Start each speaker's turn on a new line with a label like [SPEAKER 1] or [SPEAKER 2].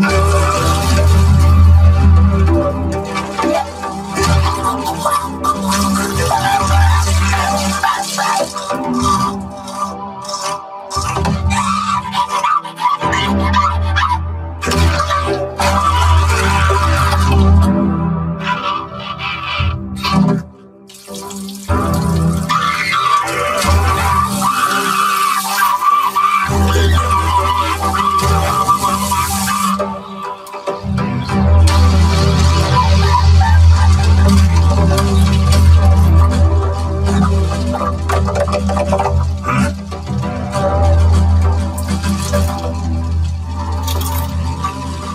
[SPEAKER 1] Música